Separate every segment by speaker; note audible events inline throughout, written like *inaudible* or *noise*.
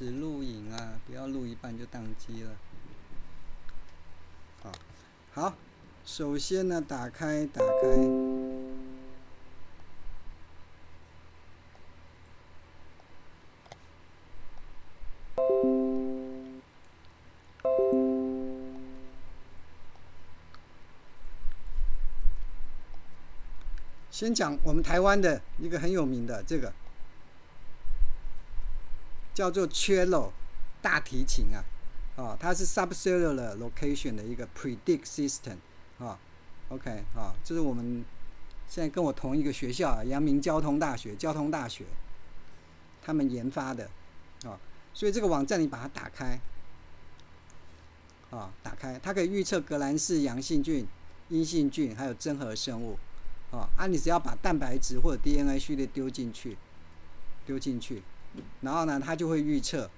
Speaker 1: 止录影啊，不要录一半就宕机了。好，好，首先呢，打开，打开。先讲我们台湾的一个很有名的这个，叫做 cello 大提琴啊，啊，它是 subcellular location 的一个 predict system 啊，OK 啊，这是我们现在跟我同一个学校啊，阳明交通大学交通大学他们研发的。啊，所以这个网站你把它打开。啊，打开，它可以预测革兰氏阳性菌、阴性菌还有真核生物。啊，啊，你只要把蛋白质或者 DNA 序列丢进去，丢进去，然后呢，它就会预测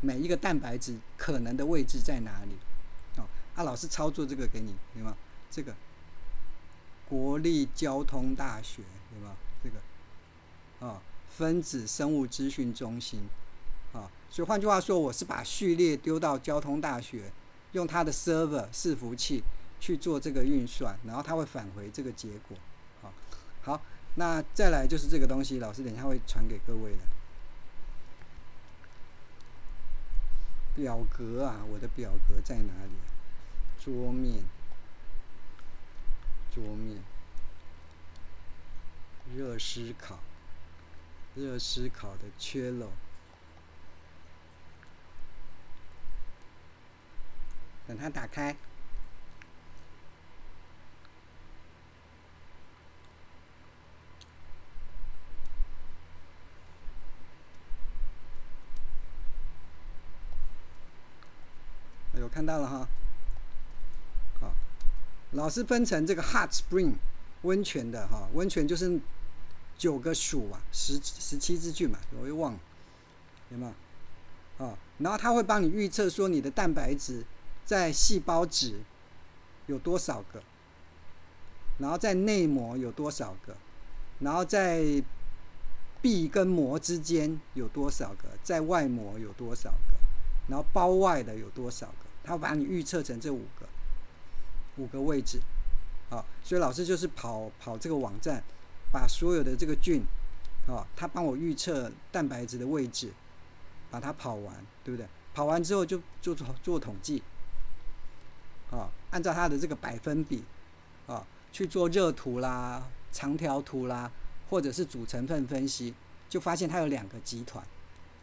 Speaker 1: 每一个蛋白质可能的位置在哪里。哦，啊，老师操作这个给你，对吗？这个国立交通大学，对吗？这个啊，分子生物资讯中心，啊，所以换句话说，我是把序列丢到交通大学，用它的 server 伺服器。去做这个运算，然后它会返回这个结果。好，好，那再来就是这个东西，老师等一下会传给各位的表格啊，我的表格在哪里？桌面，桌面，热思考，热思考的缺漏，等它打开。有看到了哈，好，老师分成这个 hot spring 温泉的哈，温泉就是九个属啊，十十七只菌嘛，我又忘了，有没有？啊，然后他会帮你预测说你的蛋白质在细胞质有多少个，然后在内膜有多少个，然后在壁跟膜之间有多少个，在外膜有多少个，然后包外的有多少个。他把你预测成这五个五个位置，好，所以老师就是跑跑这个网站，把所有的这个菌，啊，他帮我预测蛋白质的位置，把它跑完，对不对？跑完之后就做做统计，啊，按照它的这个百分比，啊，去做热图啦、长条图啦，或者是主成分分析，就发现它有两个集团，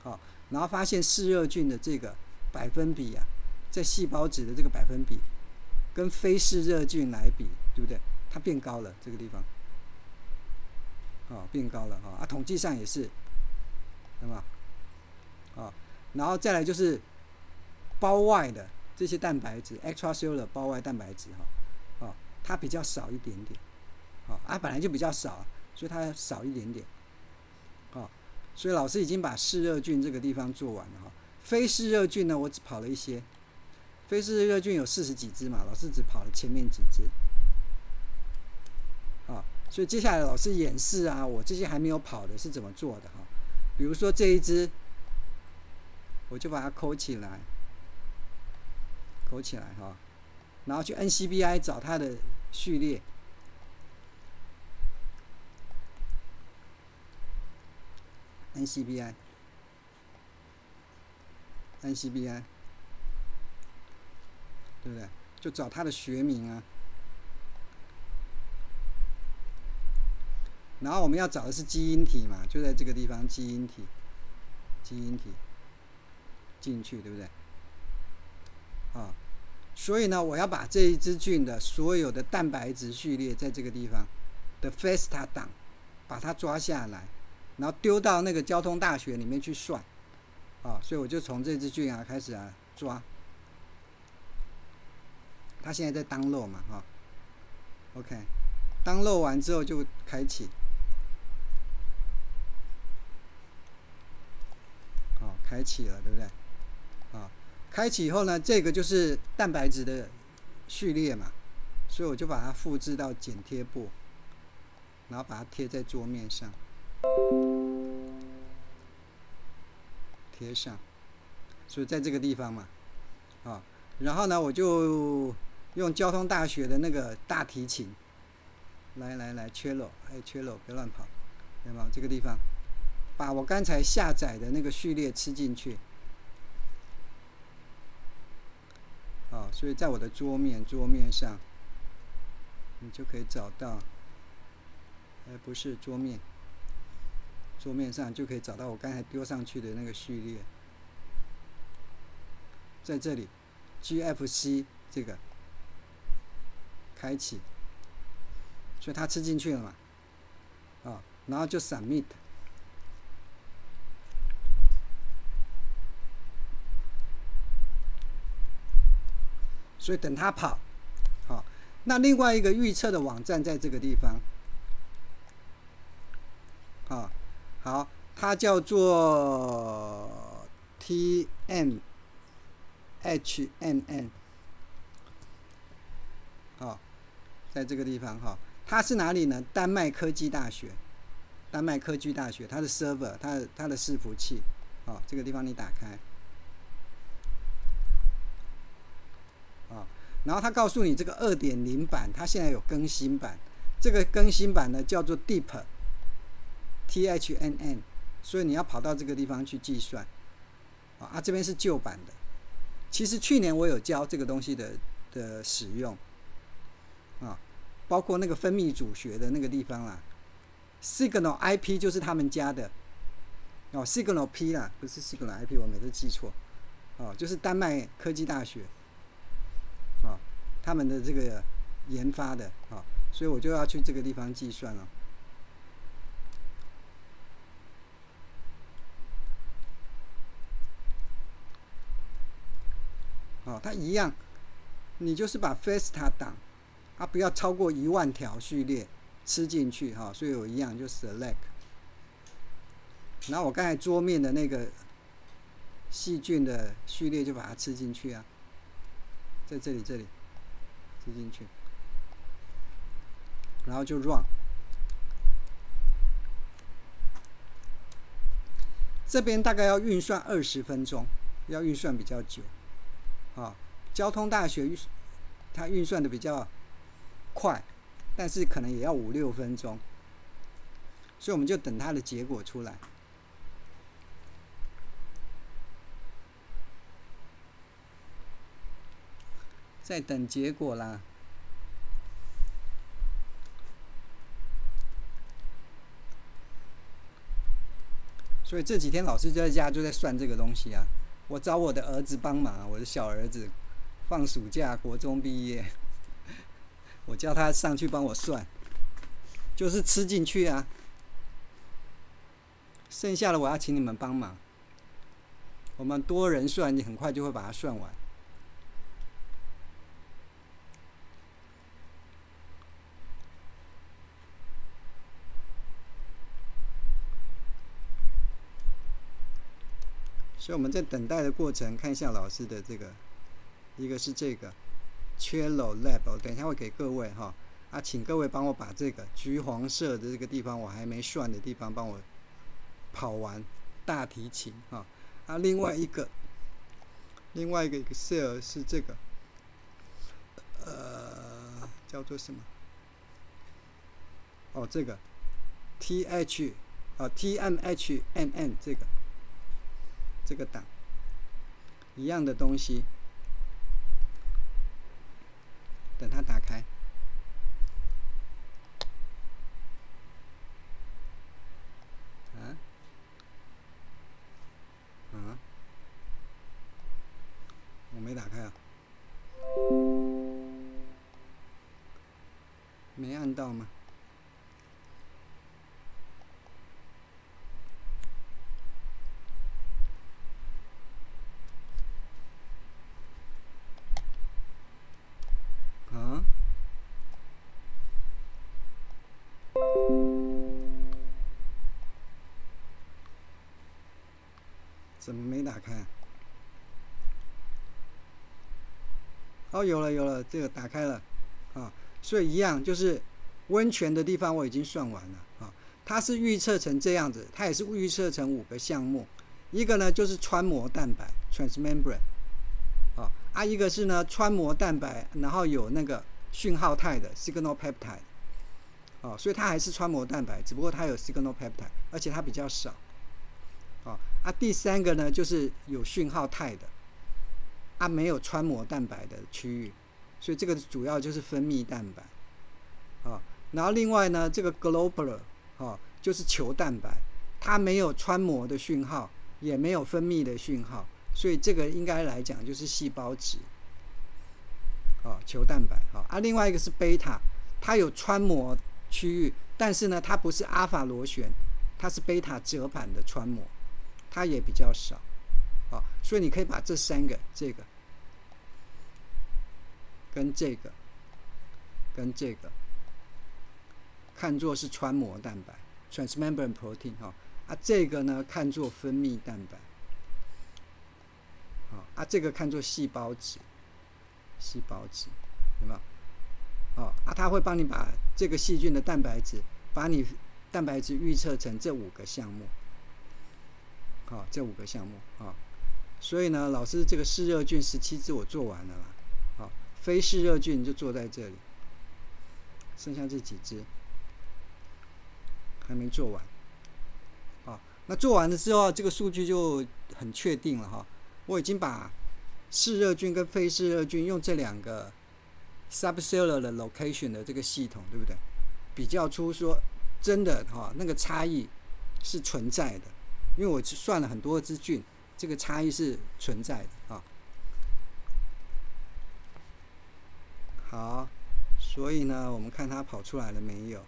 Speaker 1: 好，然后发现嗜热菌的这个百分比啊。在细胞质的这个百分比，跟非嗜热菌来比，对不对？它变高了，这个地方，啊，变高了啊。啊，统计上也是，对吧？啊，然后再来就是包外的这些蛋白质，extracellular 包外蛋白质哈，啊，它比较少一点点，啊，啊，本来就比较少，所以它少一点点，啊，所以老师已经把嗜热菌这个地方做完了哈。非嗜热菌呢，我只跑了一些。非嗜热菌有四十几只嘛，老师只跑了前面几只，啊，所以接下来老师演示啊，我这些还没有跑的是怎么做的哈，比如说这一只，我就把它抠起来，抠起来哈，然后去 NCBI 找它的序列，NCBI，NCBI。对不对？就找它的学名啊。然后我们要找的是基因体嘛，就在这个地方，基因体，基因体进去，对不对？啊，所以呢，我要把这一支菌的所有的蛋白质序列在这个地方的 FASTA 档，把它抓下来，然后丢到那个交通大学里面去算。啊，所以我就从这支菌啊开始啊抓。它现在在当漏嘛，哈，OK，当漏完之后就开启，好，开启了，对不对？啊，开启以后呢，这个就是蛋白质的序列嘛，所以我就把它复制到剪贴簿，然后把它贴在桌面上，贴上所以在这个地方嘛，啊，然后呢，我就用交通大学的那个大提琴，来来来，cello，还有 cello，别乱跑，有没有？这个地方，把我刚才下载的那个序列吃进去，啊，所以在我的桌面桌面上，你就可以找到，哎，不是桌面。桌面上就可以找到我刚才丢上去的那个序列，在这里，GFC 这个开启，所以它吃进去了嘛，啊，然后就 submit，所以等它跑，好，那另外一个预测的网站在这个地方，啊。好，它叫做 T M H N N，好，在这个地方哈，它是哪里呢？丹麦科技大学，丹麦科技大学，它的 server，它的它的伺服器，好，这个地方你打开，啊，然后它告诉你这个二点零版，它现在有更新版，这个更新版呢叫做 Deep。T H N N，所以你要跑到这个地方去计算，啊，这边是旧版的。其实去年我有教这个东西的的使用，啊，包括那个分泌组学的那个地方啦，Signal I P 就是他们家的，哦，Signal P 啦，不是 Signal I P，我每次记错，哦，就是丹麦科技大学，啊，他们的这个研发的，啊，所以我就要去这个地方计算了。哦，它一样，你就是把 Festa 档，啊，不要超过一万条序列吃进去哈，所以我一样就 Select。然后我刚才桌面的那个细菌的序列就把它吃进去啊，在这里这里吃进去，然后就 Run。这边大概要运算二十分钟，要运算比较久。啊，交通大学运它运算的比较快，但是可能也要五六分钟，所以我们就等它的结果出来，在等结果啦。所以这几天老师就在家就在算这个东西啊。我找我的儿子帮忙，我的小儿子放暑假，国中毕业，我叫他上去帮我算，就是吃进去啊。剩下的我要请你们帮忙，我们多人算，你很快就会把它算完。所以我们在等待的过程，看一下老师的这个，一个是这个 Cello Lab，我等一下会给各位哈，啊，请各位帮我把这个橘黄色的这个地方我还没算的地方帮我跑完大提琴哈，啊，另外一个，另外一个 Excel 是这个，呃，叫做什么？哦，这个 T H 啊 T M H M N 这个。这个档一样的东西，等它打开，啊，啊，我没打开啊，没按到吗？哦，有了有了，这个打开了，啊，所以一样就是温泉的地方我已经算完了啊。它是预测成这样子，它也是预测成五个项目，一个呢就是穿膜蛋白，transmembrane，啊，啊一个是呢穿膜蛋白，然后有那个讯号肽的 signal peptide，哦，所以它还是穿膜蛋白，只不过它有 signal peptide，而且它比较少，啊，啊第三个呢就是有讯号肽的，啊没有穿膜蛋白的区域，所以这个主要就是分泌蛋白，啊，然后另外呢这个 globular，啊就是球蛋白。它没有穿膜的讯号，也没有分泌的讯号，所以这个应该来讲就是细胞质，哦，球蛋白，好啊。另外一个是贝塔，它有穿膜区域，但是呢，它不是阿法螺旋，它是贝塔折板的穿膜，它也比较少，啊，所以你可以把这三个，这个跟这个跟这个看作是穿膜蛋白 （transmembrane protein） 哈。啊，这个呢看作分泌蛋白，好啊，这个看作细胞质，细胞质，有没有？哦啊，它会帮你把这个细菌的蛋白质，把你蛋白质预测成这五个项目，好，这五个项目啊，所以呢，老师这个嗜热菌十七支我做完了啦，非嗜热菌就做在这里，剩下这几只还没做完。好那做完了之后，这个数据就很确定了哈。我已经把嗜热菌跟非嗜热菌用这两个 subcellular 的 location 的这个系统，对不对？比较出说真的哈，那个差异是存在的。因为我算了很多支菌，这个差异是存在的啊。好，所以呢，我们看它跑出来了没有？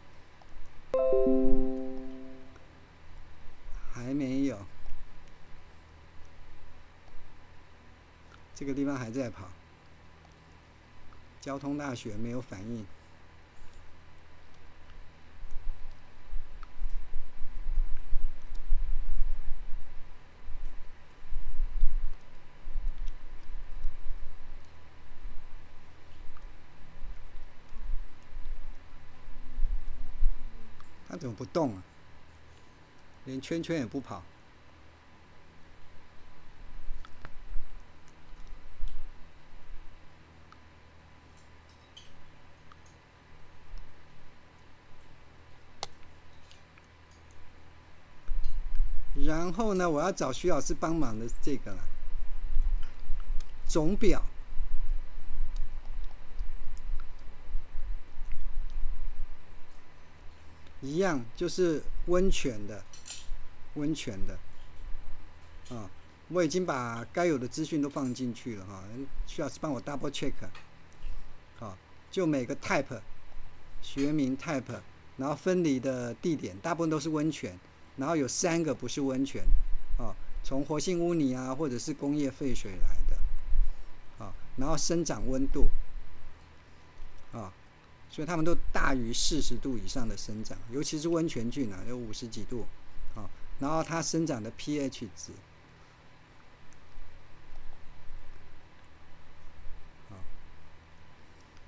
Speaker 1: 还没有，这个地方还在跑。交通大学没有反应，动啊？连圈圈也不跑，然后呢，我要找徐老师帮忙的这个了，总表一样，就是温泉的。温泉的，啊，我已经把该有的资讯都放进去了哈，需要是帮我 double check，好，就每个 type 学名 type，然后分离的地点大部分都是温泉，然后有三个不是温泉，啊，从活性污泥啊或者是工业废水来的，啊，然后生长温度，啊，所以它们都大于四十度以上的生长，尤其是温泉菌啊，有五十几度，啊。然后它生长的 pH 值，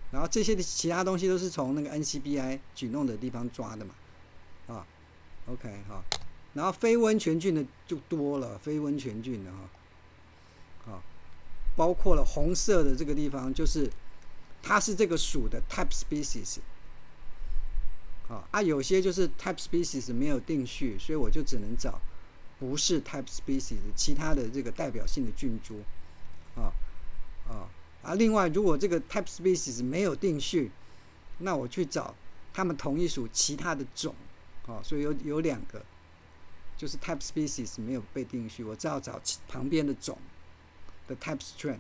Speaker 1: 然后这些的其他东西都是从那个 NCBI 举弄的地方抓的嘛，啊，OK 哈，然后非温泉菌的就多了，非温泉菌的哈，啊，包括了红色的这个地方，就是它是这个属的 type species。啊啊，有些就是 type species 没有定序，所以我就只能找不是 type species 其他的这个代表性的菌株，啊啊啊！另外，如果这个 type species 没有定序，那我去找它们同一属其他的种，啊，所以有有两个，就是 type species 没有被定序，我只好找旁边的种的 type strain，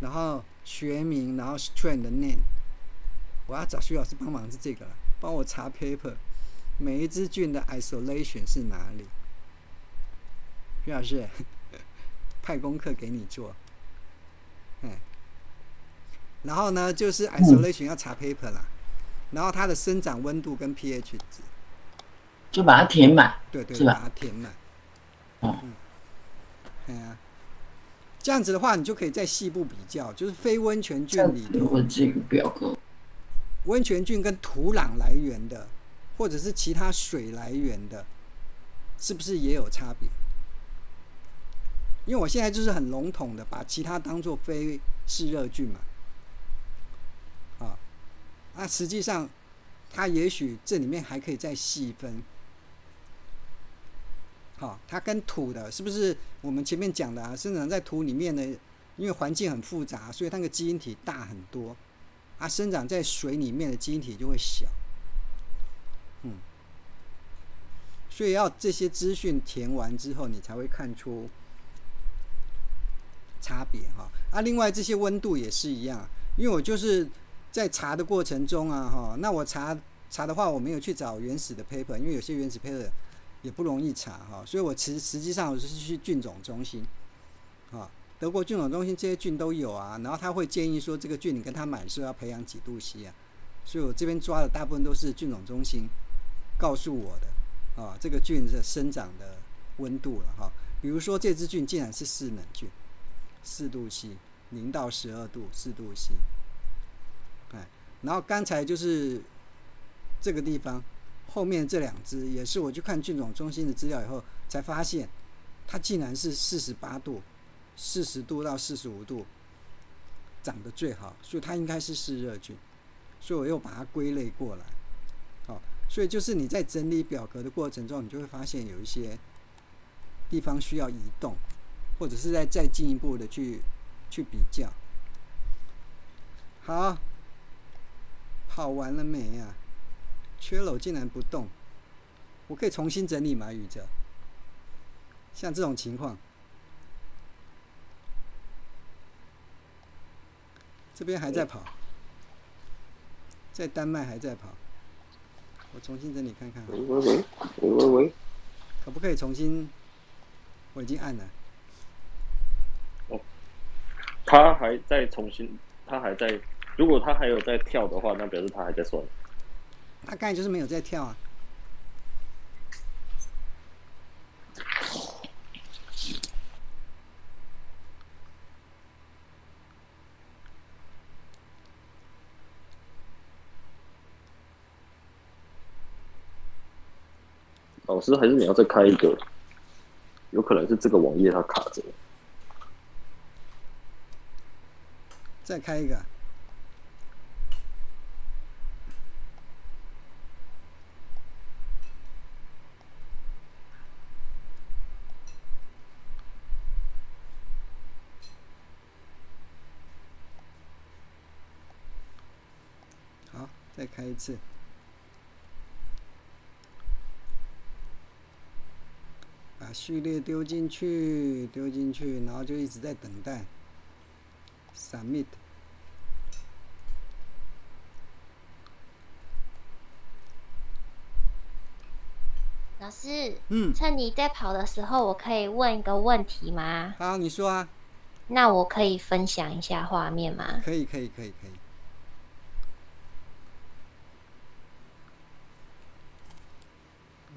Speaker 1: 然后学名，然后 strain 的 name。我要找徐老师帮忙是这个了，帮我查 paper，每一只菌的 isolation 是哪里？徐老师 *laughs* 派功课给你做，哎，然后呢就是 isolation 要查 paper 啦，然后它的生长温度跟 pH 值，
Speaker 2: 就把它填满，
Speaker 1: 对对，把它填满，嗯，哎呀，这样子的话，你就可以再细部比较，就是非温泉菌里头
Speaker 2: 这个表格。
Speaker 1: 温泉菌跟土壤来源的，或者是其他水来源的，是不是也有差别？因为我现在就是很笼统的把其他当做非嗜热菌嘛，啊，那实际上它也许这里面还可以再细分，好，它跟土的是不是我们前面讲的啊？生长在土里面的，因为环境很复杂，所以它那个基因体大很多，啊，生长在水里面的基因体就会小，嗯。所以要这些资讯填完之后，你才会看出差别哈。啊，另外这些温度也是一样，因为我就是在查的过程中啊哈，那我查查的话，我没有去找原始的 paper，因为有些原始 paper 也不容易查哈。所以我其实实际上我是去菌种中心啊，德国菌种中心这些菌都有啊，然后他会建议说这个菌你跟他买的时候要培养几度 C 啊，所以我这边抓的大部分都是菌种中心告诉我的。啊，这个菌的生长的温度了哈。比如说这只菌竟然是四冷菌，四度 C，零到十二度，四度 C。哎，然后刚才就是这个地方后面这两只，也是我去看菌种中心的资料以后才发现，它竟然是四十八度、四十度到四十五度长得最好，所以它应该是湿热菌，所以我又把它归类过来。好所以就是你在整理表格的过程中，你就会发现有一些地方需要移动，或者是在再进一步的去去比较。好，跑完了没呀？缺楼竟然不动，我可以重新整理吗？宇哲，像这种情况，这边还在跑，在丹麦还在跑。我重新整理看看。
Speaker 3: 喂喂喂喂喂喂，
Speaker 1: 可不可以重新？我已经按了。
Speaker 3: 哦，他还在重新，他还在。如果他还有在跳的话，那表示他还在算。
Speaker 1: 他刚才就是没有在跳啊。
Speaker 3: 老师，还是你要再开一个？有可能是这个网页它卡着。
Speaker 1: 再开一个。好，再开一次。把序列丢进去，丢进去，然后就一直在等待。Submit。
Speaker 4: 老师，
Speaker 1: 嗯，
Speaker 4: 趁你在跑的时候，我可以问一个问题吗？
Speaker 1: 好，你说啊。
Speaker 4: 那我可以分享一下画面吗？
Speaker 1: 可以，可以，可以，可以。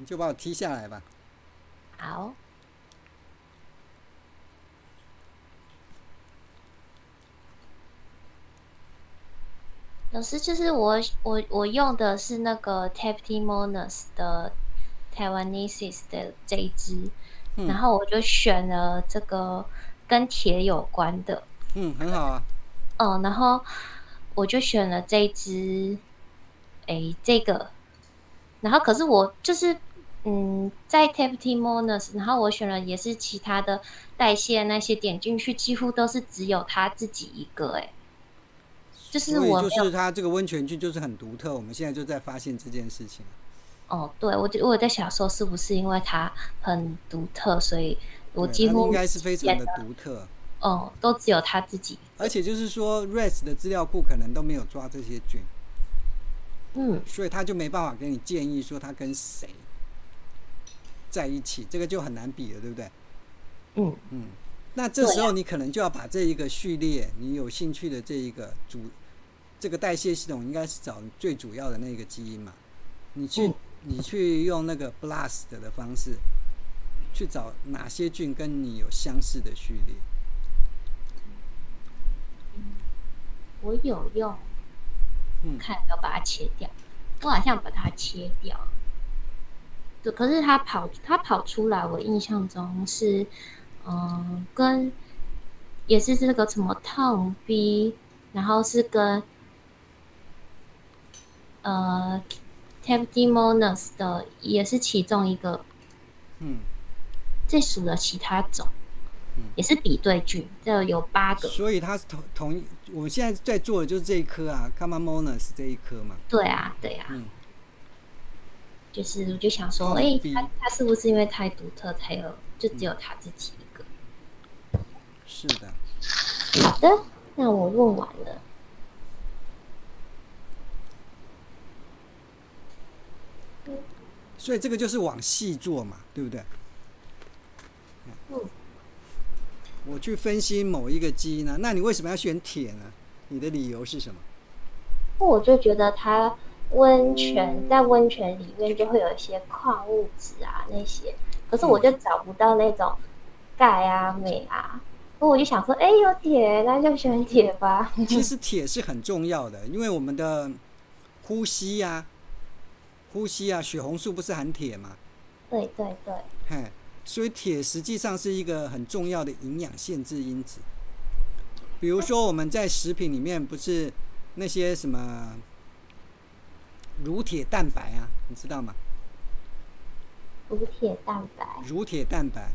Speaker 1: 你就把我踢下来吧。
Speaker 4: 好，老师，就是我我我用的是那个 Taptimonus 的 Taiwanese 的这一支，然后我就选了这个跟铁有关的，
Speaker 1: 嗯，很好啊，
Speaker 4: 嗯，然后我就选了这一支，哎，这个，然后可是我就是。嗯，在 Taptimonas，然后我选了也是其他的代谢那些点进去，几乎都是只有他自己一个，哎，就是我
Speaker 1: 就是他这个温泉菌就是很独特，我们现在就在发现这件事情。
Speaker 4: 哦，对，我我在想说，是不是因为它很独特，所以我几乎
Speaker 1: 应该是非常的独特。
Speaker 4: 哦，都只有他自己，
Speaker 1: 而且就是说，Res 的资料库可能都没有抓这些菌，
Speaker 4: 嗯，
Speaker 1: 所以他就没办法给你建议说他跟谁。在一起，这个就很难比了，对不对？
Speaker 4: 嗯
Speaker 1: 嗯，那这时候你可能就要把这一个序列，你有兴趣的这一个主，这个代谢系统应该是找最主要的那个基因嘛？你去你去用那个 BLAST 的方式去找哪些菌跟你有相似的序列。
Speaker 4: 我有用，看有没有把它切掉。我好像把它切掉了。对，可是他跑，他跑出来，我印象中是嗯，跟也是这个什么 Tom B，然后是跟呃 teptimonus 的也是其中一个，
Speaker 1: 嗯，
Speaker 4: 这属了其他种，也是比对句，这有八个。
Speaker 1: 所以它是同同一，我们现在在做的就是这一颗啊 c a m a m o n u s 这一颗嘛。
Speaker 4: 对啊，对啊。
Speaker 1: 嗯。
Speaker 4: 就是我就想说哎、他他是不是因为太独特，才有就只有他自己一个？
Speaker 1: 是的，
Speaker 4: 好的，那我问完了。
Speaker 1: 所以这个就是往细做嘛，对不对？
Speaker 4: 嗯。
Speaker 1: 我去分析某一个基因呢，那你为什么要选铁呢？你的理由是什么？
Speaker 4: 我就觉得它温泉在温泉里面就会有一些矿物质啊那些，可是我就找不到那种钙啊、镁啊，我就想说，哎，有铁，那就选铁吧。
Speaker 1: 其实铁是很重要的，因为我们的呼吸呀、呼吸啊，血红素不是含铁吗？
Speaker 4: 对对对，
Speaker 1: 嘿，所以铁实际上是一个很重要的营养限制因子。比如说我们在食品里面不是那些什么乳铁蛋白啊，你知道吗？
Speaker 4: 乳铁蛋白，
Speaker 1: 乳铁蛋白，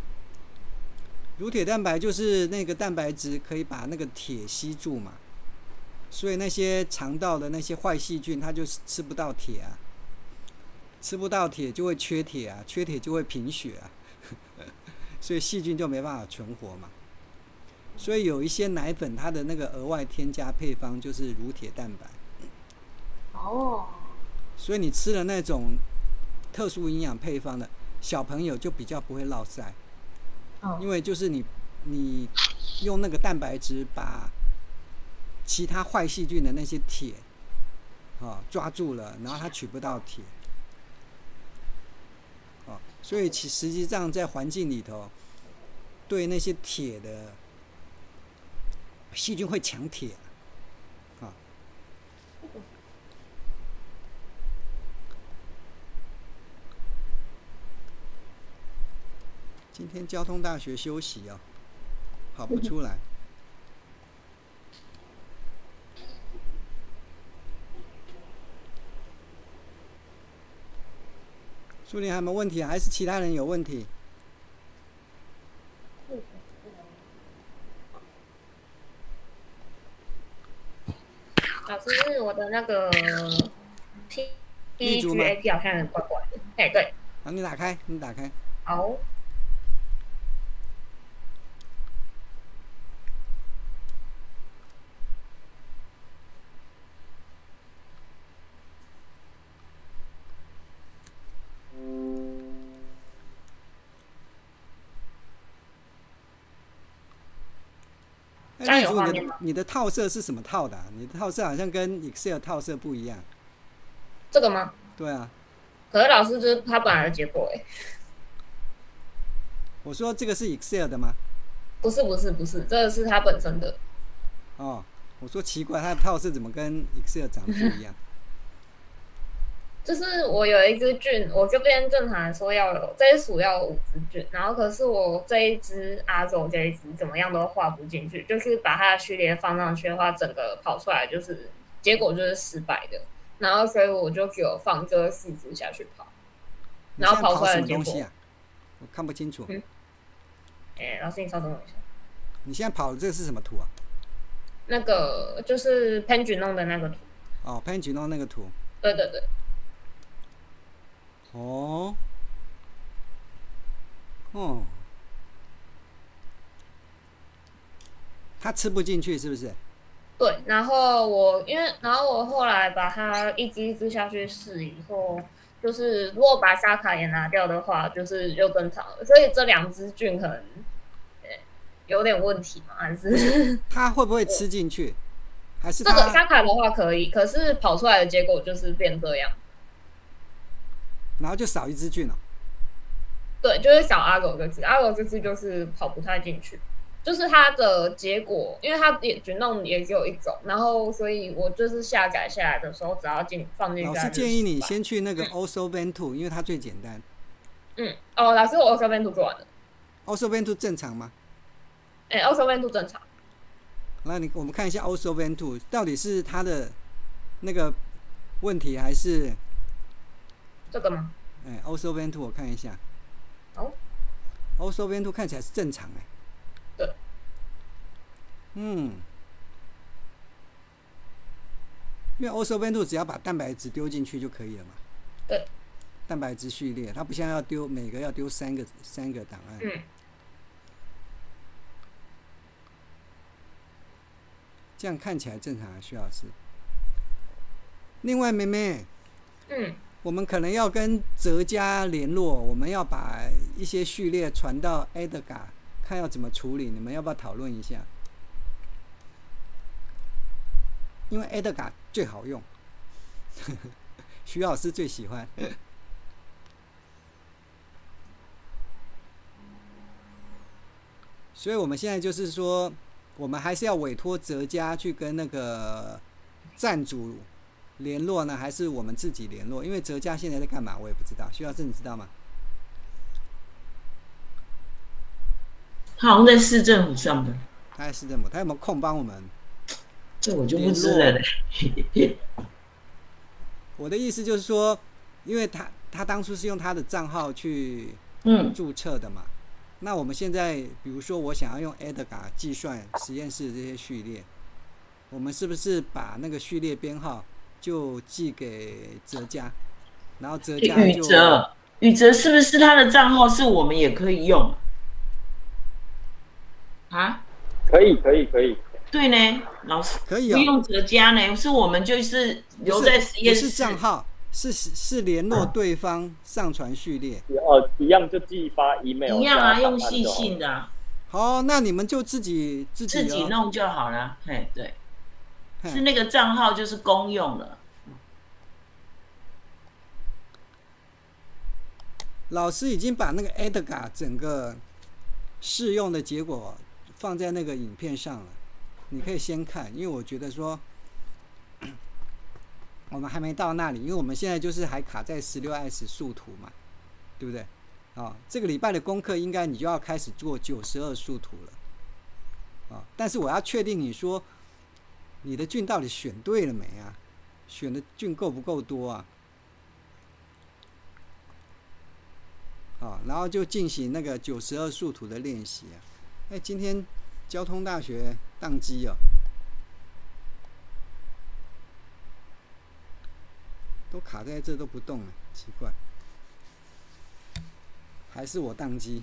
Speaker 1: 乳铁蛋白就是那个蛋白质可以把那个铁吸住嘛，所以那些肠道的那些坏细菌，它就吃不到铁啊，吃不到铁就会缺铁啊，缺铁就会贫血啊，*laughs* 所以细菌就没办法存活嘛。所以有一些奶粉，它的那个额外添加配方就是乳铁蛋白。
Speaker 4: 哦，
Speaker 1: 所以你吃了那种特殊营养配方的小朋友就比较不会落腮，
Speaker 4: 嗯
Speaker 1: 因为就是你你用那个蛋白质把其他坏细菌的那些铁啊抓住了，然后它取不到铁，啊，所以其实际上在环境里头，对那些铁的细菌会抢铁，啊。今天交通大学休息哦，跑不出来。苏林还有没有问题啊？还是其他人有问题？
Speaker 5: 老师，我的那个 P
Speaker 1: 立
Speaker 5: P
Speaker 1: 足
Speaker 5: G
Speaker 1: 吗
Speaker 5: A P 好像有点怪怪的。哎，对，
Speaker 1: 好，你打开，你打开。
Speaker 5: 好，
Speaker 1: 哎，你
Speaker 5: 有画面吗
Speaker 1: 的你的套色是什么套的啊、你的套色好像跟 Excel 套色不一样。
Speaker 5: 这个吗？
Speaker 1: 对啊，
Speaker 5: 可是老师这是他本来的结果哎，
Speaker 1: 我说这个是 Excel 的吗？
Speaker 5: 不是不是不是，这个是他本身的。
Speaker 1: 哦，我说奇怪，它的套色怎么跟 Excel 长得不一样？
Speaker 5: 就是我有一只菌，我这边正常来说要有这一鼠要有五只菌，然后可是我这一只阿走这一只怎么样都画不进去，就是把它的序列放上去的话，整个跑出来就是结果就是失败的，然后所以我就只有放这四只下去跑，然后跑出来的结果，
Speaker 1: 么东西啊？我看不清楚。
Speaker 5: 嗯哎、老师你稍等我一下，
Speaker 1: 你现在跑的这个是什么图啊？
Speaker 5: 那个就是 Pengy 弄的那个图，
Speaker 1: 哦 p a n g i n o 那个图。
Speaker 5: 对对对，
Speaker 1: 哦，哦，它吃不进去是不是？
Speaker 5: 对，然后我因为，然后我后来把它一只一只下去试以后，就是如果把沙卡也拿掉的话，就是又更长了。所以这两只菌可能，呃有点问题嘛，还是 *laughs* *laughs*
Speaker 1: 它会不会吃进去？还是
Speaker 5: 这个
Speaker 1: 它
Speaker 5: 沙卡的话可以，可是跑出来的结果就是变这样。
Speaker 1: 然后就少一只菌了、哦
Speaker 5: 对，就是小阿狗这只，阿狗这只就是跑不太进去，就是它的结果，因为它也菌弄也只有一种，然后所以我就是下载下来的时候，只要进放进去
Speaker 1: 老师建议你先去那个 Also Van Two，因为它最简单。
Speaker 5: 嗯，哦，老师，我这边图做完了。
Speaker 1: Also Van Two 正常吗？
Speaker 5: 哎、o s o 温度正常。
Speaker 1: 那你我们看一下 Also Van Two 到底是它的那个问题，还是
Speaker 5: 这个吗？
Speaker 1: 哎 Also Van Two 我看一下
Speaker 5: 哦
Speaker 1: ，Also Van Two 看起来是正常哎。
Speaker 5: 对。
Speaker 1: 嗯。因为 Also Van Two 只要把蛋白质丢进去就可以了嘛。
Speaker 5: 对。
Speaker 1: 蛋白质序列，它不像要丢每个要丢三个三个档案。
Speaker 5: 嗯。
Speaker 1: 这样看起来正常啊，徐老师。另外，妹妹，
Speaker 5: 嗯，
Speaker 1: 我们可能要跟泽家联络，我们要把一些序列传到 Edgar，看要怎么处理，你们要不要讨论一下？因为 Edgar 最好用，*laughs* 徐老师最喜欢。所以我们现在就是说，我们还是要委托泽家去跟那个站主联络呢，还是我们自己联络？因为哲家现在在干嘛，我也不知道。徐老师，你知道吗？
Speaker 2: 他好像在市政府上班，
Speaker 1: 他在市政府，他有没有空帮我们？
Speaker 2: 这我就不知了。
Speaker 1: 我的意思就是说，因为他他当初是用他的账号去
Speaker 2: 嗯，
Speaker 1: 注册的嘛。那我们现在，比如说我想要用 Edgar 计算实验室这些序列，我们是不是把那个序列编号就寄给泽家，然后泽家
Speaker 2: 宇
Speaker 1: 就
Speaker 2: 哲，宇哲是不是他的账号是我们也可以用？啊？啊，
Speaker 3: 可以可以可以，
Speaker 2: 对呢，老师
Speaker 1: 可以哦，
Speaker 2: 不用哲家呢，是我们就是留在实验室。
Speaker 1: 是账号，是是联络对方上传序列。
Speaker 3: 哦，一样就寄发 email，
Speaker 2: 一样啊，用细
Speaker 3: 档案就好
Speaker 2: 信的啊，
Speaker 1: 好，那你们就自己自己、哦、
Speaker 2: 自己弄就好了。嘿，对，
Speaker 1: 嘿
Speaker 2: 是那个账号就是公用的。
Speaker 1: 老师已经把那个 Edgar 整个试用的结果放在那个影片上了，你可以先看，因为我觉得说 *clears throat* 我们还没到那里，因为我们现在就是还卡在十六 S 数图嘛，对不对？啊、这个礼拜的功课应该你就要开始做九十二数图了，啊、但是我要确定你说你的菌到底选对了没啊？选的菌够不够多啊？好，然后就进行那个九十二数图的练习啊。哎，今天交通大学宕机哦，都卡在这都不动了，奇怪，还是我宕机？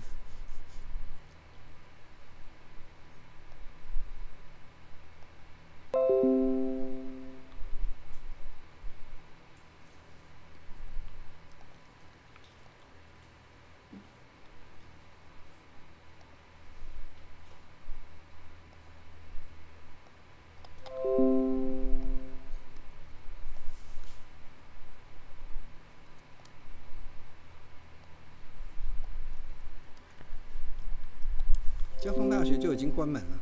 Speaker 1: 关门了。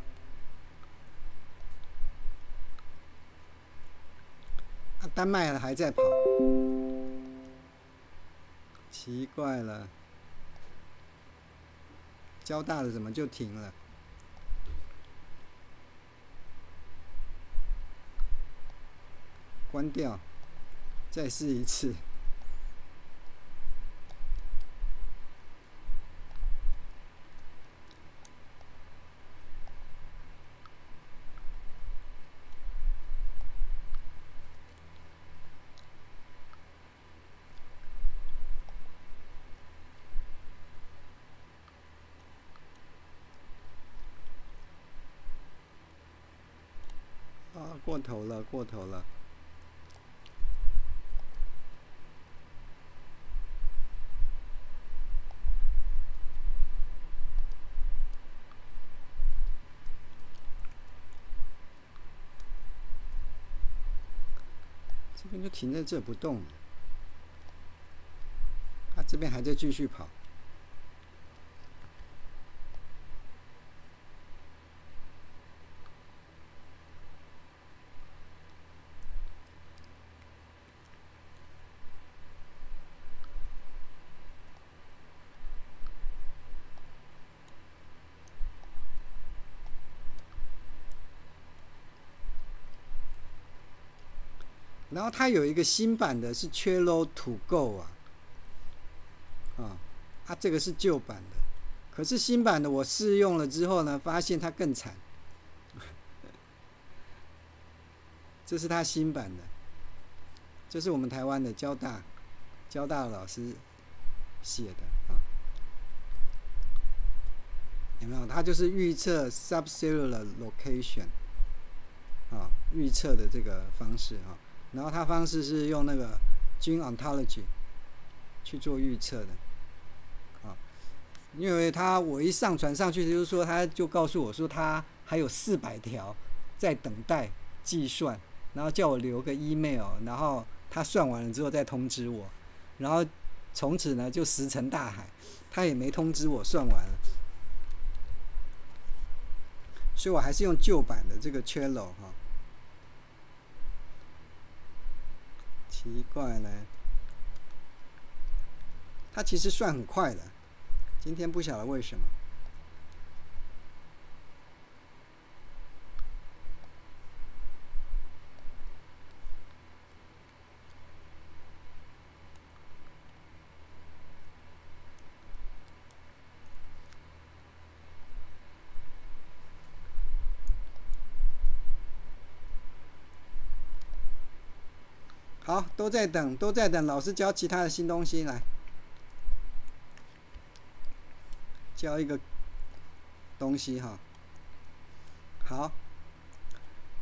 Speaker 1: 啊，丹麦的还在跑，奇怪了，交大的怎么就停了？关掉，再试一次。啊，过头了，过头了。这边就停在这不动了，它这边还在继续跑。然后它有一个新版的是 Trello To Go 啊，啊，它这个是旧版的，可是新版的我试用了之后呢，发现它更惨。*laughs* 这是它新版的，这是我们台湾的交大交大的老师写的啊，有没有？它就是预测 subcellular location 啊，预测的这个方式啊。然后它方式是用那个 gene ontology 去做预测的，啊，因为它我一上传上去，就是说它就告诉我说它还有四百条在等待计算，然后叫我留个 email，然后它算完了之后再通知我，然后从此呢就石沉大海，它也没通知我算完了，所以我还是用旧版的这个 Trello 哈。奇怪呢，它其实算很快的，今天不晓得为什么。好，都在等，都在等老师教其他的新东西来，教一个东西哈。好，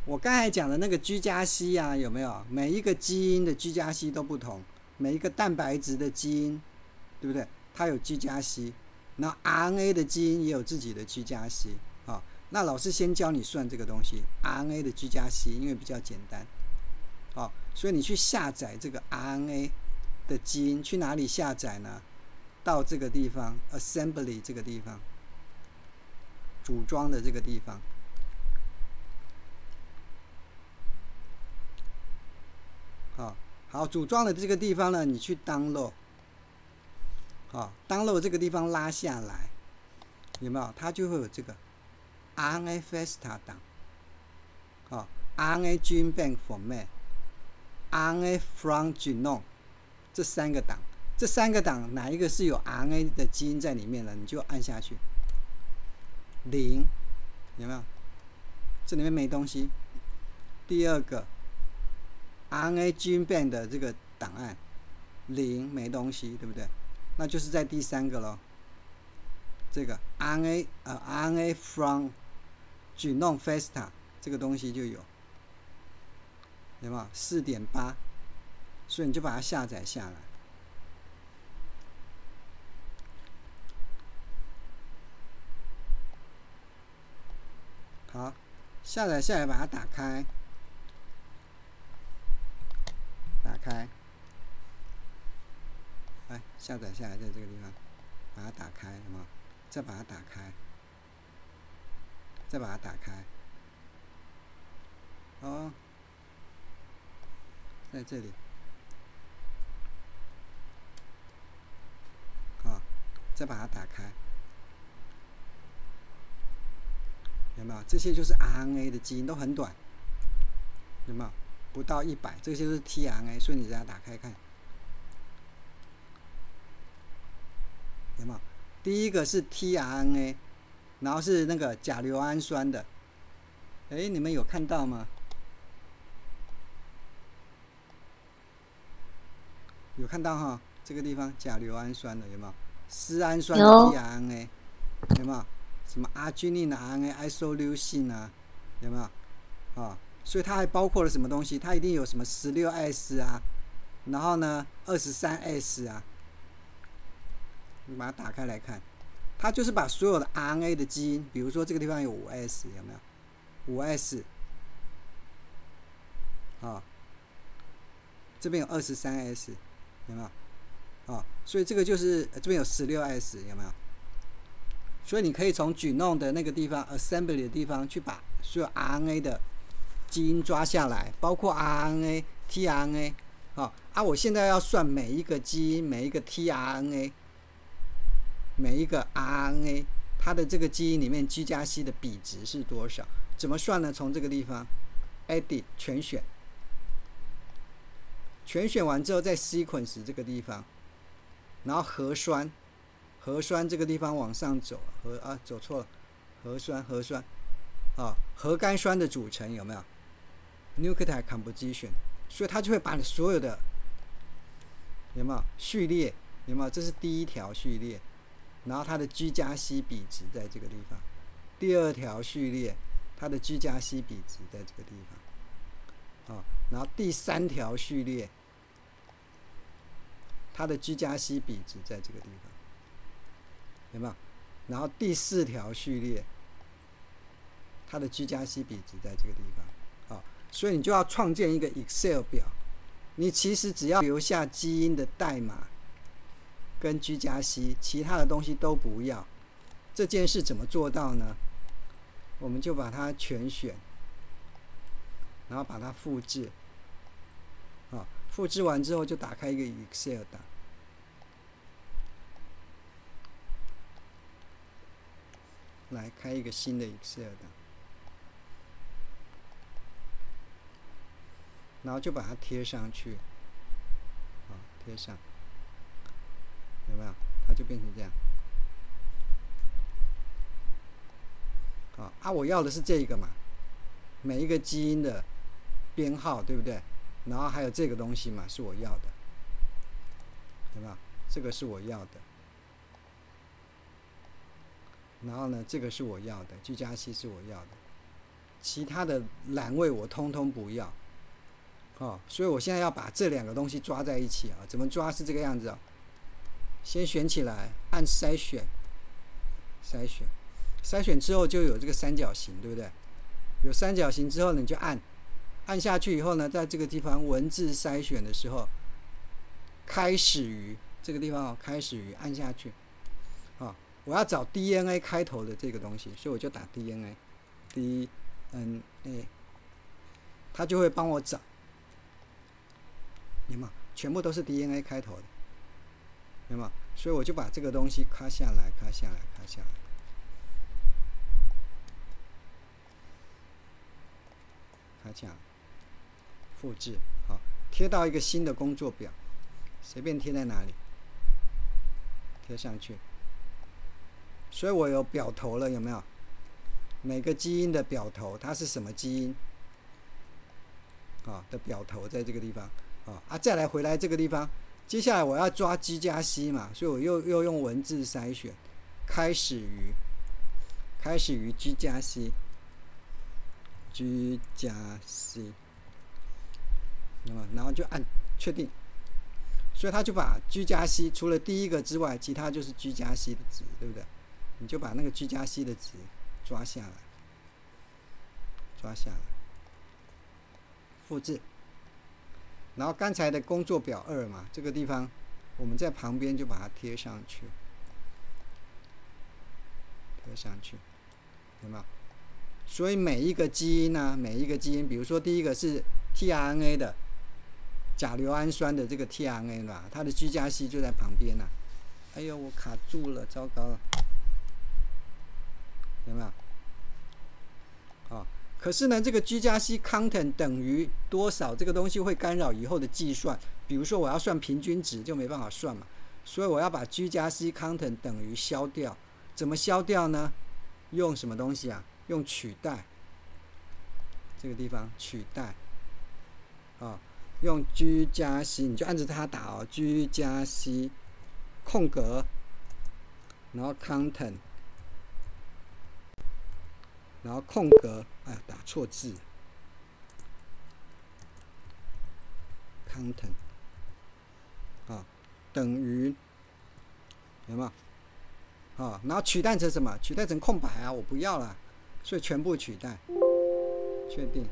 Speaker 1: 我刚才讲的那个居加烯啊，有没有？每一个基因的居加烯都不同，每一个蛋白质的基因，对不对？它有居加烯，那 RNA 的基因也有自己的居加烯啊。那老师先教你算这个东西，RNA 的居加烯，因为比较简单。哦，所以你去下载这个 RNA 的基因，去哪里下载呢？到这个地方，assembly 这个地方，组装的这个地方。好，好，组装的这个地方呢，你去 download。好，download 这个地方拉下来，有没有？它就会有这个 RNA FASTA 档。好，RNA Gene Bank Format。RNA from genome 这三个档，这三个档哪一个是有 RNA 的基因在里面的，你就按下去。零，有没有？这里面没东西。第二个 RNA gene bank 的这个档案，零没东西，对不对？那就是在第三个咯。这个 RNA 呃 RNA from genome FASTA 这个东西就有。对吧四点八？所以你就把它下载下来。好，下载下来，把它打开，打开，来下载下来，在这个地方把它打开，有没有？再把它打开，再把它打开，哦。在这里，好，再把它打开，有没有？这些就是 RNA 的基因，都很短，有没有？不到一百，这些都是 tRNA，所以你给它打开看，有没有？第一个是 tRNA，然后是那个甲硫氨酸的，哎，你们有看到吗？看到哈，这个地方甲硫氨酸的有没有？丝氨酸的 tRNA 有没有？什么阿基尼的 RNA、isoleucine 啊，有没有？啊，所以它还包括了什么东西？它一定有什么十六 S 啊，然后呢二十三 S 啊，你把它打开来看，它就是把所有的 RNA 的基因，比如说这个地方有五 S 有没有？五 S 啊，这边有二十三 S。有没有？哦，所以这个就是这边有十六 S，有没有？所以你可以从 genome 的那个地方，assembly 的地方去把所有 RNA 的基因抓下来，包括 RNA、tRNA。哦，啊，我现在要算每一个基因、每一个 tRNA、每一个 RNA，它的这个基因里面 G 加 C 的比值是多少？怎么算呢？从这个地方，edit 全选。全选完之后，在 sequence 这个地方，然后核酸，核酸这个地方往上走，核啊走错了，核酸核酸，啊核苷酸的组成有没有？nucleotide composition，所以它就会把你所有的有没有序列有没有？这是第一条序列，然后它的 G 加 C 比值在这个地方，第二条序列它的 G 加 C 比值在这个地方，啊，然后第三条序列。它的 G 加 C 比值在这个地方，有没有？然后第四条序列，它的 G 加 C 比值在这个地方，好，所以你就要创建一个 Excel 表。你其实只要留下基因的代码跟 G 加 C，其他的东西都不要。这件事怎么做到呢？我们就把它全选，然后把它复制。复制完之后，就打开一个 Excel 档，来开一个新的 Excel 档，然后就把它贴上去，好，贴上，有没有？它就变成这样。啊啊！我要的是这个嘛，每一个基因的编号，对不对？然后还有这个东西嘛，是我要的，有没有？这个是我要的。然后呢，这个是我要的，G 加 C 是我要的，其他的栏位我通通不要。哦，所以我现在要把这两个东西抓在一起啊！怎么抓是这个样子啊？先选起来，按筛选，筛选，筛选之后就有这个三角形，对不对？有三角形之后呢，你就按。按下去以后呢，在这个地方文字筛选的时候，开始于这个地方哦，开始于按下去，啊，我要找 DNA 开头的这个东西，所以我就打 DNA，DNA，它就会帮我找，明白全部都是 DNA 开头的，明白所以我就把这个东西卡下来，卡下来，卡下来，卡下。复制好，贴到一个新的工作表，随便贴在哪里，贴上去。所以我有表头了，有没有？每个基因的表头，它是什么基因？啊的表头在这个地方啊啊，再来回来这个地方，接下来我要抓 G 加 C 嘛，所以我又又用文字筛选，开始于开始于 G 加 C，G 加 C。那么，然后就按确定，所以他就把 G 加 C 除了第一个之外，其他就是 G 加 C 的值，对不对？你就把那个 G 加 C 的值抓下来，抓下来，复制。然后刚才的工作表二嘛，这个地方我们在旁边就把它贴上去，贴上去，有没有？所以每一个基因呢，每一个基因，比如说第一个是 tRNA 的。甲硫氨酸的这个 tRNA 吧，它的 G 加 C 就在旁边呢。哎呦，我卡住了，糟糕了，有没有？啊，可是呢，这个 G 加 C content 等于多少？这个东西会干扰以后的计算。比如说，我要算平均值，就没办法算嘛。所以我要把 G 加 C content 等于消掉。怎么消掉呢？用什么东西啊？用取代。这个地方取代。啊。用 G 加 C，你就按着它打哦，G 加 C 空格，然后 content，然后空格，哎，打错字，content，啊，等于，有没有？啊，然后取代成什么？取代成空白啊，我不要了，所以全部取代，确定，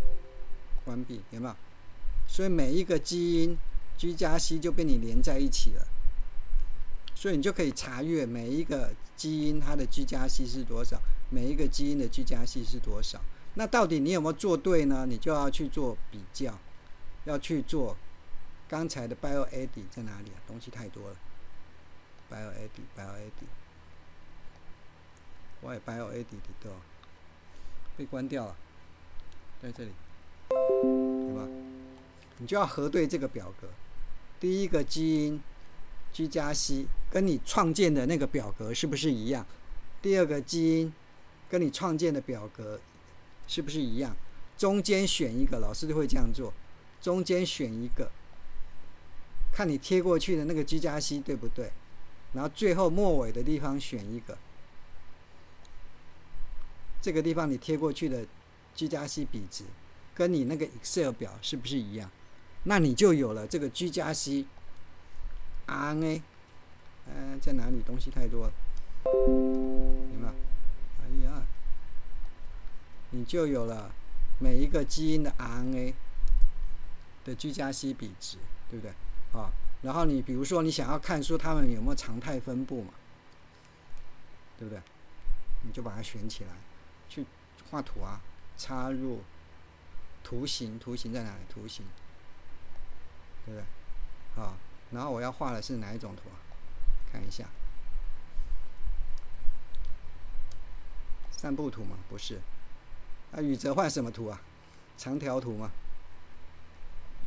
Speaker 1: 关闭，有没有？所以每一个基因 G 加 C 就被你连在一起了，所以你就可以查阅每一个基因它的 G 加 C 是多少，每一个基因的 G 加 C 是多少。那到底你有没有做对呢？你就要去做比较，要去做刚才的 BioAD 在哪里啊？东西太多了，BioAD，BioAD，我也 BioAD 的被关掉了，在这里，对吧？你就要核对这个表格，第一个基因 G 加 C 跟你创建的那个表格是不是一样？第二个基因跟你创建的表格是不是一样？中间选一个，老师就会这样做，中间选一个，看你贴过去的那个 G 加 C 对不对？然后最后末尾的地方选一个，这个地方你贴过去的 G 加 C 比值跟你那个 Excel 表是不是一样？那你就有了这个 G 加 C RNA。嗯、在哪里？东西太多了，有没有？哎呀，你就有了每一个基因的 RNA 的 G 加 C 比值，对不对？啊，然后你比如说你想要看出它们有没有常态分布嘛，对不对？你就把它选起来，去画图啊，插入图形，图形在哪里？图形，对不对？啊，然后我要画的是哪一种图啊？看一下，散布图吗？不是，啊，宇哲换什么图啊？长条图吗？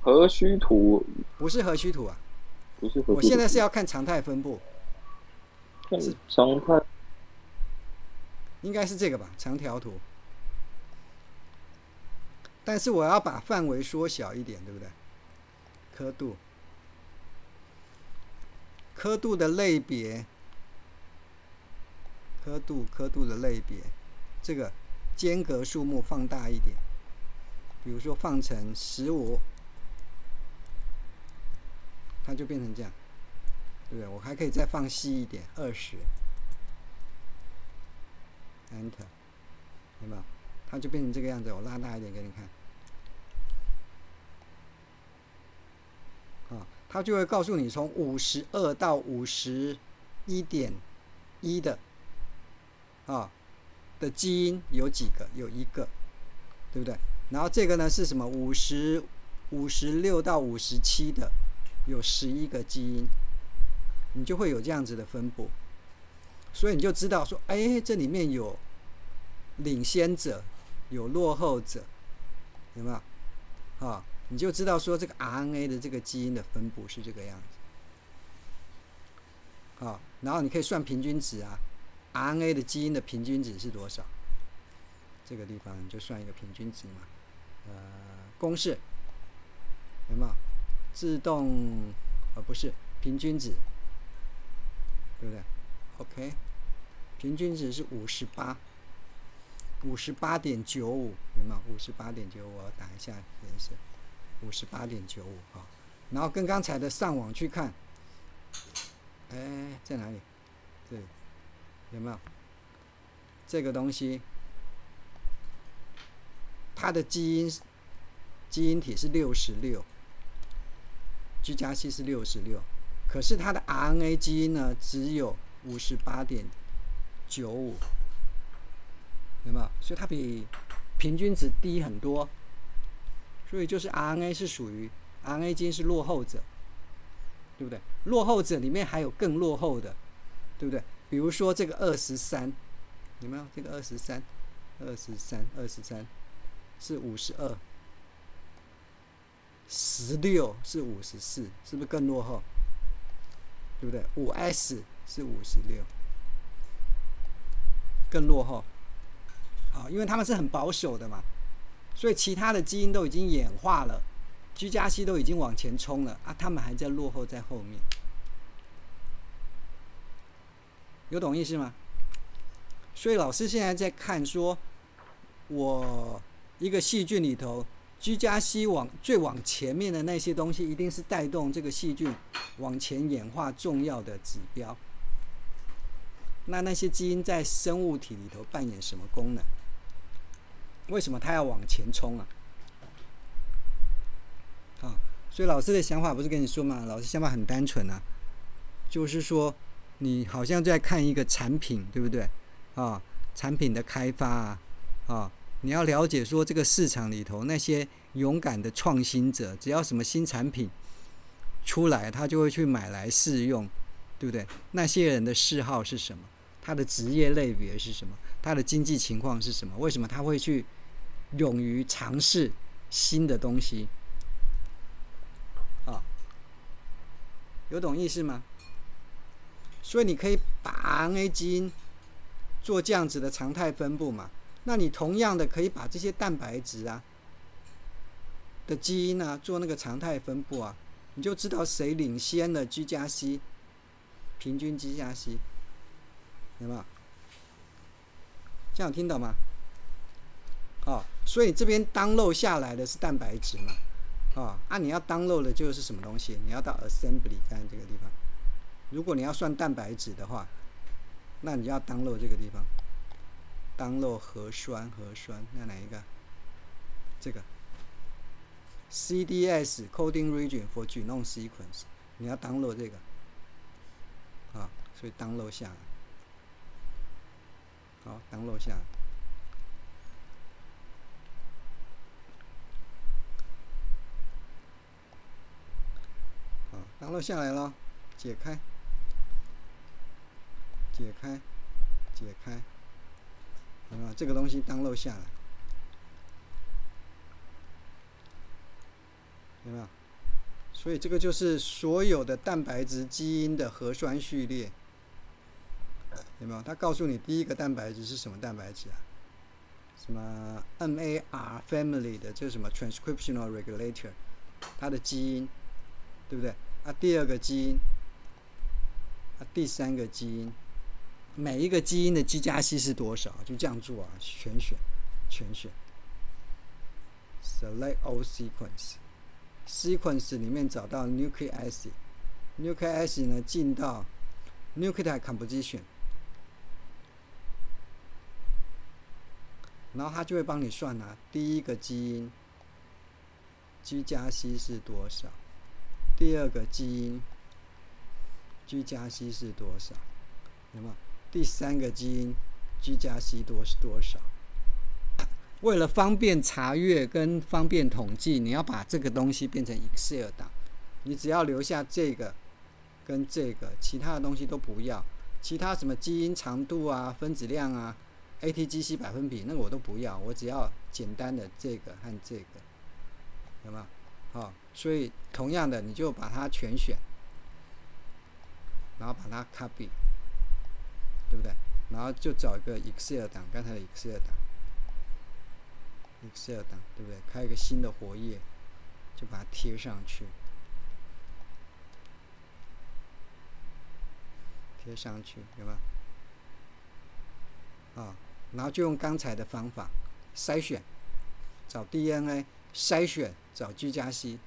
Speaker 3: 核虚图？
Speaker 1: 不是核虚图啊，
Speaker 3: 不是核
Speaker 1: 我现在是要看常态分布，
Speaker 3: 是。常态。
Speaker 1: 应该是这个吧，长条图。但是我要把范围缩小一点，对不对？刻度，刻度的类别，刻度刻度的类别，这个间隔数目放大一点，比如说放成十五，它就变成这样，对不对？我还可以再放细一点，二十，Enter，有没有？它就变成这个样子。我拉大一点给你看。啊，它就会告诉你从五十二到五十一点一的啊的基因有几个？有一个，对不对？然后这个呢是什么？五十五十六到五十七的有十一个基因，你就会有这样子的分布。所以你就知道说，哎，这里面有领先者，有落后者，有没有？啊，你就知道说这个 RNA 的这个基因的分布是这个样子。啊，然后你可以算平均值啊，RNA 的基因的平均值是多少？这个地方你就算一个平均值嘛，呃，公式有没有？自动呃不是平均值，对不对？OK，平均值是五十八。五十八点九五，有没有？五十八点九五，我打一下颜色，五十八点九五哈。然后跟刚才的上网去看，哎，在哪里？对有没有？这个东西，它的基因基因体是六十六，G 加 C 是六十六，可是它的 RNA 基因呢只有五十八点九五。有没有？所以它比平均值低很多，所以就是 RNA 是属于 RNA 基因是落后者，对不对？落后者里面还有更落后的，对不对？比如说这个二十三，有没有？这个二十三，二十三，二十三是五十二，十六是五十四，是不是更落后？对不对？五 S 是五十六，更落后。啊，因为他们是很保守的嘛，所以其他的基因都已经演化了，G 加 C 都已经往前冲了啊，他们还在落后在后面，有懂意思吗？所以老师现在在看说，我一个细菌里头居加 C 往最往前面的那些东西，一定是带动这个细菌往前演化重要的指标。那那些基因在生物体里头扮演什么功能？为什么它要往前冲啊？啊，所以老师的想法不是跟你说嘛？老师想法很单纯啊，就是说你好像在看一个产品，对不对？啊，产品的开发啊，啊，你要了解说这个市场里头那些勇敢的创新者，只要什么新产品出来，他就会去买来试用，对不对？那些人的嗜好是什么？他的职业类别是什么？他的经济情况是什么？为什么他会去勇于尝试新的东西？啊，有懂意思吗？所以你可以把 RNA 基因做这样子的常态分布嘛。那你同样的可以把这些蛋白质啊的基因啊做那个常态分布啊，你就知道谁领先了 G 加 C，平均 G 加 C，有没有？这样听懂吗？哦，所以这边 download 下来的是蛋白质嘛？哦，啊，你要 download 的就是什么东西？你要到 assembly 看这个地方。如果你要算蛋白质的话，那你要登录这个地方登录核酸核酸，那哪一个？这个 CDS coding region for genome sequence，你要登录这个，啊，所以登录下来，好登录下来。好登录下来了，解开，解开，解开，有没有这个东西当漏下来？有没有？所以这个就是所有的蛋白质基因的核酸序列，有没有？它告诉你第一个蛋白质是什么蛋白质啊？什么 MAR family 的，这是什么 transcriptional regulator，它的基因，对不对？啊，第二个基因，啊，第三个基因，每一个基因的 G 加 C 是多少？就这样做啊，全选，全选，select all sequence。sequence 里面找到 nucleic acid，nucleic 呢进到 nucleotide composition，然后它就会帮你算啊，第一个基因 G 加 C 是多少，第二个基因 G 加 C 是多少，有没有？第三个基因 G 加 C 多是多少？为了方便查阅跟方便统计，你要把这个东西变成 Excel 档。你只要留下这个跟这个，其他的东西都不要。其他什么基因长度啊、分子量啊、ATGC 百分比，那个我都不要。我只要简单的这个和这个，有没有？好，所以同样的，你就把它全选，然后把它 copy，对不对？然后就找一个 Excel 档，刚才的 Excel 档。Excel 档对不对？开一个新的活页，就把它贴上去，贴上去有没有？啊，然后就用刚才的方法筛选，找 DNA，筛选找 G 加 C，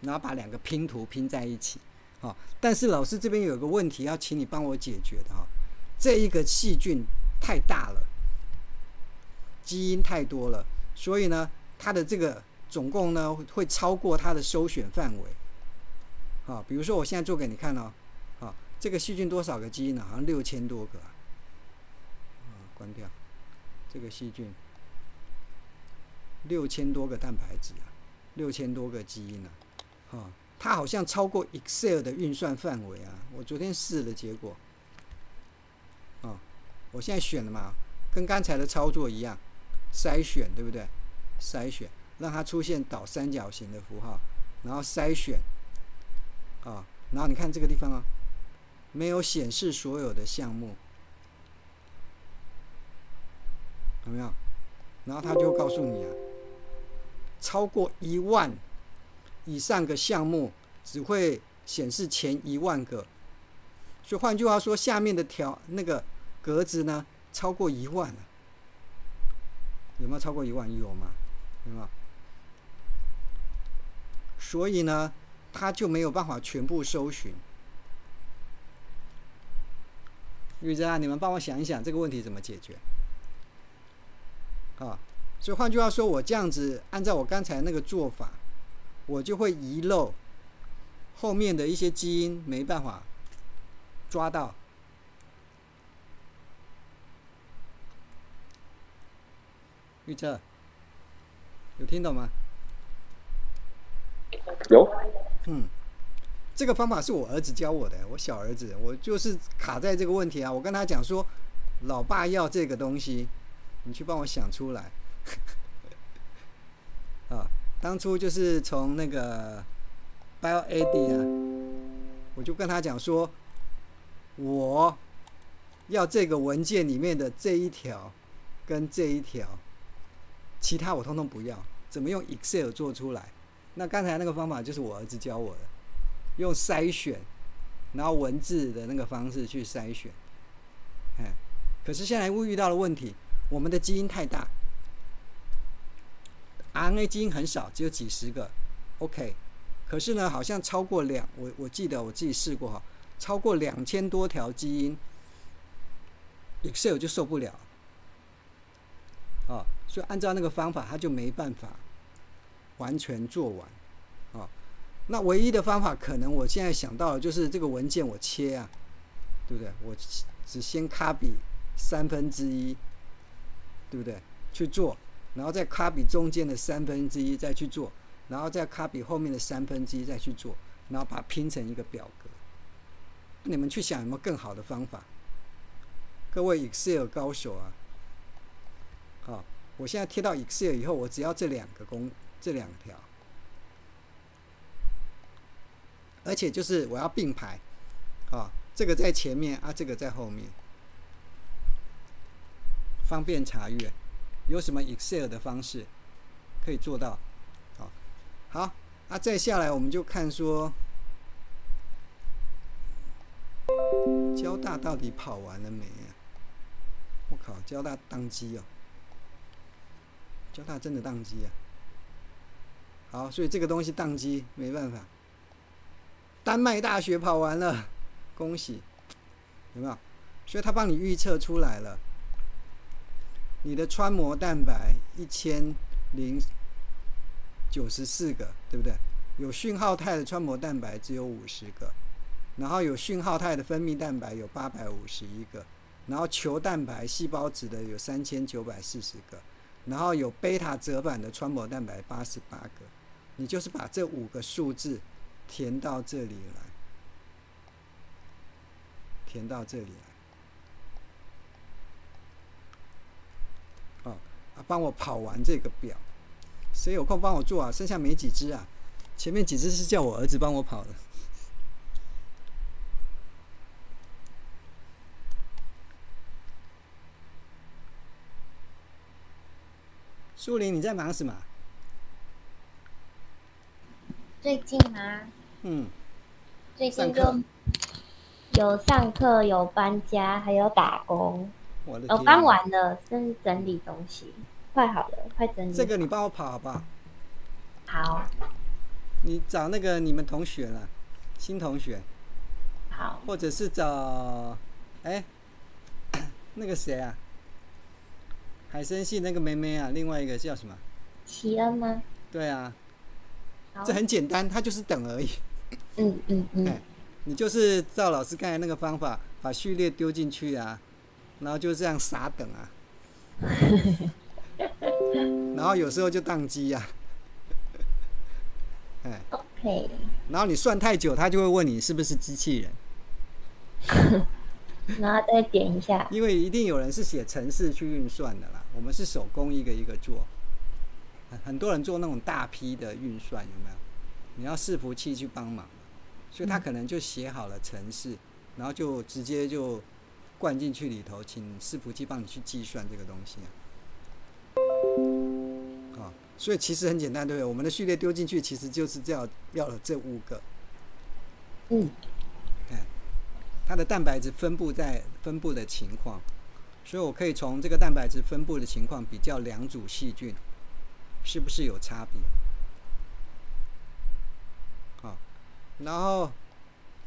Speaker 1: 然后把两个拼图拼在一起。啊，但是老师这边有个问题要请你帮我解决的哈，这一个细菌太大了，基因太多了。所以呢，它的这个总共呢会超过它的首选范围，啊，比如说我现在做给你看哦，啊，这个细菌多少个基因呢？好像六千多个，啊，关掉，这个细菌六千多个蛋白质啊，六千多个基因呢，啊，它好像超过 Excel 的运算范围啊，我昨天试了结果，我现在选了嘛，跟刚才的操作一样。筛选对不对？筛选让它出现倒三角形的符号，然后筛选啊，然后你看这个地方啊，没有显示所有的项目，有没有？然后它就告诉你啊，超过一万以上个项目只会显示前一万个，所以换句话说，下面的条那个格子呢，超过一万了。有没有超过一万？有吗？有没有？所以呢，他就没有办法全部搜寻。玉珍啊，你们帮我想一想这个问题怎么解决？啊，所以换句话说，我这样子按照我刚才那个做法，我就会遗漏后面的一些基因，没办法抓到。玉哲，有听懂吗？
Speaker 3: 有。
Speaker 1: 嗯，这个方法是我儿子教我的，我小儿子，我就是卡在这个问题啊。我跟他讲说，老爸要这个东西，你去帮我想出来。啊，当初就是从那个 BioAD 啊，我就跟他讲说，我要这个文件里面的这一条跟这一条，其他我通通不要。怎么用 Excel 做出来？那刚才那个方法就是我儿子教我的，用筛选，然后文字的那个方式去筛选。哎，可是现在会遇到的问题，我们的基因太大，RNA 基因很少，只有几十个。OK，可是呢，好像超过两，我我记得我自己试过哈，超过两千多条基因，Excel 就受不了。啊，所以按照那个方法，他就没办法完全做完。啊，那唯一的方法，可能我现在想到的就是这个文件我切啊，对不对？我只先 copy 三分之一，对不对？去做，然后再 copy 中间的三分之一再去做，然后再 copy 后面的三分之一再去做，然后把它拼成一个表格。你们去想有没有更好的方法？各位 Excel 高手啊！好，我现在贴到 Excel 以后，我只要这两个工，这两条，而且就是我要并排，啊，这个在前面啊，这个在后面，方便查阅。有什么 Excel 的方式可以做到？好，好，啊，再下来我们就看说，交大到底跑完了没啊？我靠，交大宕机哦！交大真的宕机啊！好，所以这个东西宕机没办法。丹麦大学跑完了，恭喜，有没有？所以他帮你预测出来了，你的穿膜蛋白一千零九十四个，对不对？有讯号态的穿膜蛋白只有五十个，然后有讯号态的分泌蛋白有八百五十一个，然后球蛋白细胞质的有三千九百四十个。然后有贝塔折板的穿膜蛋白八十八个，你就是把这五个数字填到这里来，填到这里来，哦，啊，帮我跑完这个表，谁有空帮我做啊？剩下没几只啊，前面几只是叫我儿子帮我跑的。树林，你在忙什么？
Speaker 4: 最近吗？
Speaker 1: 嗯，
Speaker 4: 最近就有上课，有搬家，还有打工。我！搬完了，正整理东西，快好了，快整理。
Speaker 1: 这个你帮我跑好不好？
Speaker 4: 好，
Speaker 1: 你找那个你们同学了，新同学，
Speaker 4: 好，
Speaker 1: 或者是找，哎，*coughs* 那个谁啊？海参系那个妹妹啊，另外一个叫什么？
Speaker 4: 齐恩吗？
Speaker 1: 对啊，这很简单，它就是等而已。
Speaker 4: 嗯嗯嗯。
Speaker 1: 哎，你就是照老师刚才那个方法，把序列丢进去啊，然后就这样傻等啊，*laughs* 然后有时候就宕机呀、*laughs* 哎
Speaker 4: ，，OK，
Speaker 1: 然后你算太久，他就会问你是不是机器人，*laughs*
Speaker 4: 然后再点一下。
Speaker 1: 因为一定有人是写程式去运算的啦，我们是手工一个一个做，很很多人做那种大批的运算，有没有？你要伺服器去帮忙，所以他可能就写好了程式，然后就直接就灌进去里头，请伺服器帮你去计算这个东西啊。啊，所以其实很简单，对不对？我们的序列丢进去，其实就是这样要了这五个，
Speaker 4: 嗯，
Speaker 1: 它的蛋白质分布在分布的情况，所以我可以从这个蛋白质分布的情况比较两组细菌是不是有差别。好，然后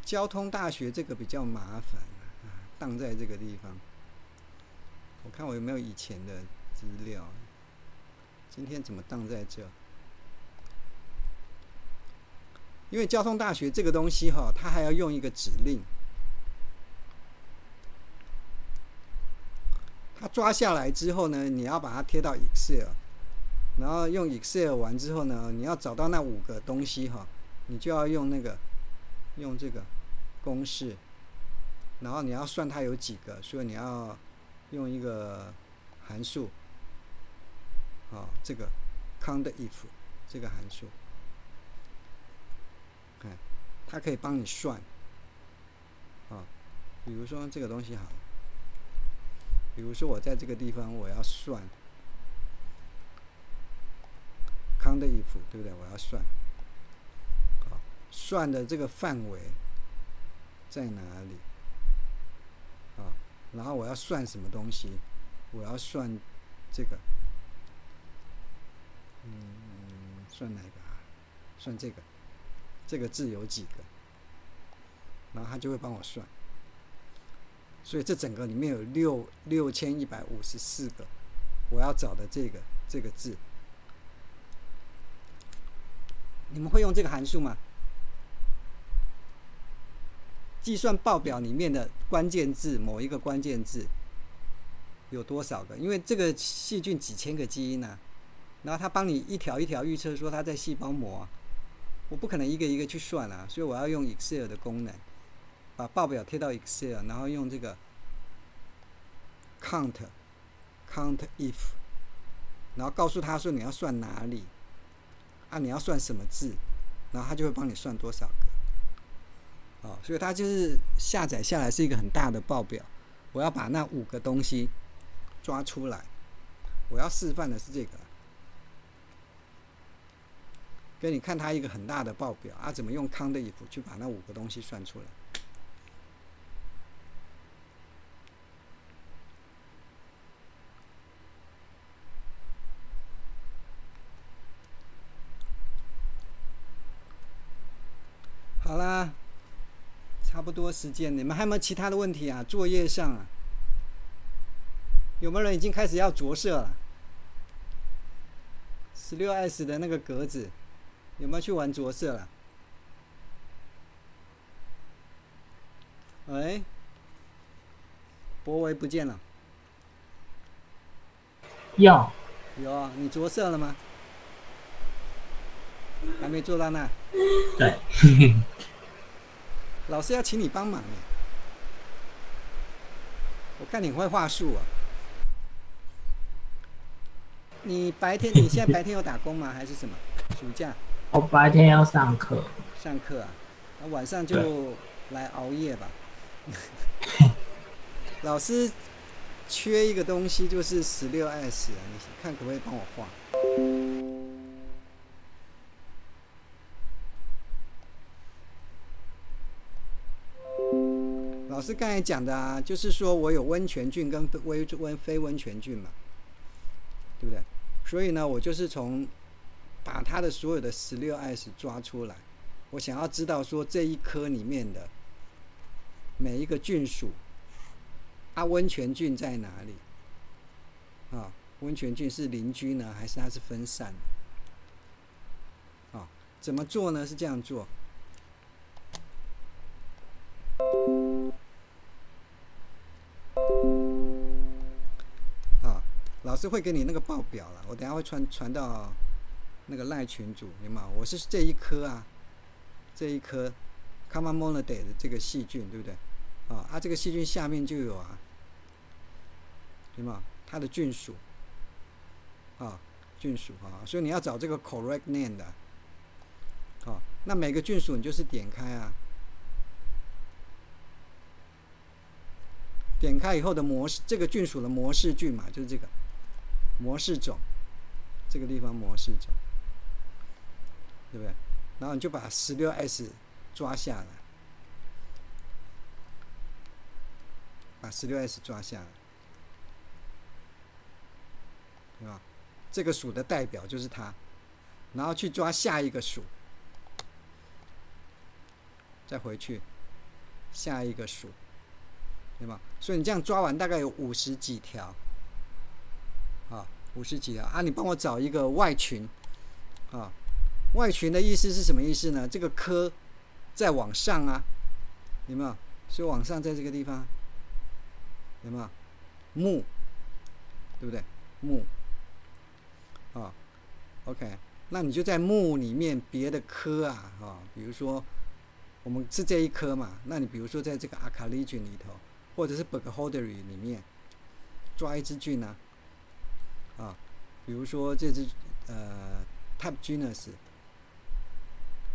Speaker 1: 交通大学这个比较麻烦啊，荡在这个地方。我看我有没有以前的资料，今天怎么荡在这？因为交通大学这个东西哈，它还要用一个指令。它抓下来之后呢，你要把它贴到 Excel，然后用 Excel 完之后呢，你要找到那五个东西哈，你就要用那个用这个公式，然后你要算它有几个，所以你要用一个函数，啊，这个 count if 这个函数，看，它可以帮你算，啊，比如说这个东西好了，比如说我在这个地方我要算 count if，对不对？我要算，好，算的这个范围在哪里？啊，然后我要算什么东西？我要算这个，嗯，算哪个啊？算这个，这个字有几个？然后他就会帮我算。所以这整个里面有六六千一百五十四个我要找的这个这个字。你们会用这个函数吗？计算报表里面的关键字，某一个关键字有多少个？因为这个细菌几千个基因呢、然后它帮你一条一条预测说它在细胞膜，我不可能一个一个去算啊，所以我要用 Excel 的功能，把报表贴到 Excel，然后用这个 count count if，然后告诉他说你要算哪里，啊你要算什么字，然后他就会帮你算多少个。哦，所以它就是下载下来是一个很大的报表，我要把那五个东西抓出来。我要示范的是这个，给你看它一个很大的报表啊，怎么用 count if 去把那五个东西算出来。好啦，差不多时间，你们还有没有其他的问题啊？作业上啊，有没有人已经开始要着色了？十六 S 的那个格子，有没有去玩着色了？哎，博维不见了，
Speaker 6: 要
Speaker 1: 有啊，你着色了吗？还没做到那，
Speaker 6: 对，*laughs*
Speaker 1: 老师要请你帮忙哎。我看你会话术啊。你白天你现在白天有打工吗？*laughs* 还是什么？暑假
Speaker 6: 我白天要上课，
Speaker 1: 上课啊？那晚上就来熬夜吧。*laughs* 老师缺一个东西，就是十六 S 啊，你看可不可以帮我画？师刚才讲的啊，就是说我有温泉菌跟微温非温泉菌嘛，对不对？所以呢，我就是从把它的所有的十六 S 抓出来，我想要知道说这一颗里面的每一个菌属，啊，温泉菌在哪里？啊，温泉菌是邻居呢，还是它是分散？啊，怎么做呢？是这样做。就会给你那个报表了，我等下会传传到那个赖群组，有没有？我是这一颗啊，这一颗 Common Monaday 的这个细菌，对不对？啊，啊，这个细菌下面就有啊，有没有？它的菌属啊，菌属啊，所以你要找这个 correct name 的，好，那每个菌属你就是点开啊。点开以后的模式，这个菌属的模式菌嘛，就是这个模式种，这个地方模式种，对不对？然后你就把十六 S 抓下来，把十六 S 抓下来，对吧？这个属的代表就是它，然后去抓下一个属，再回去下一个属。对吧？所以你这样抓完大概有五十几条，五十几条啊！你帮我找一个外群，啊，外群的意思是什么意思呢？这个科再往上啊，有没有？所以往上在这个地方，有没有？木，对不对？木，啊，OK，那你就在木里面别的科啊，啊，比如说我们是这一科嘛，那你比如说在这个阿卡利菌里头。或者是 Burkholderia 里面抓一只菌呢、啊，啊，比如说这只呃 Type genus